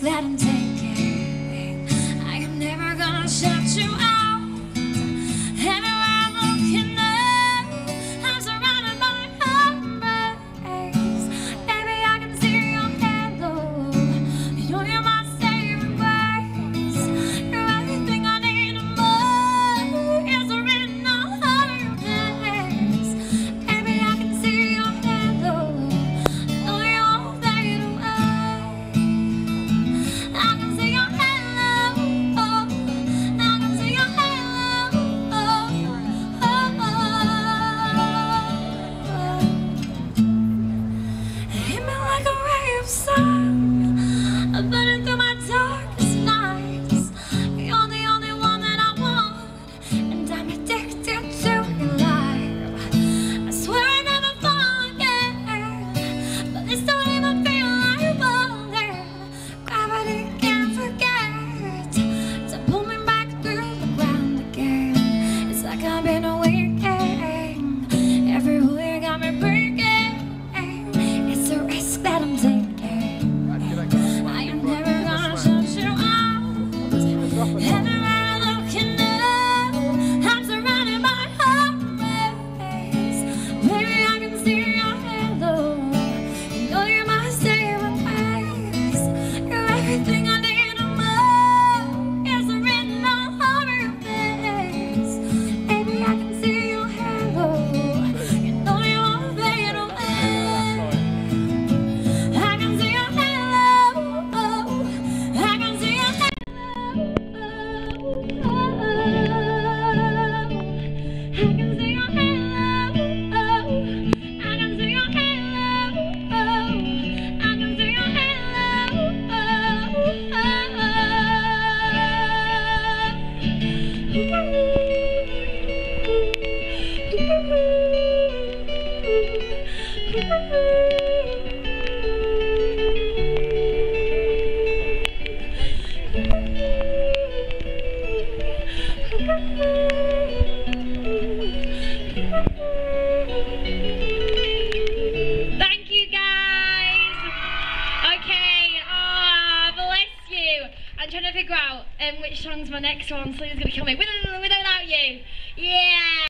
that I'm taking. I am never gonna shut you out. outside, but Oh, I'm trying to figure out um, which song's my next one. Somebody's gonna kill me with or without you. Yeah.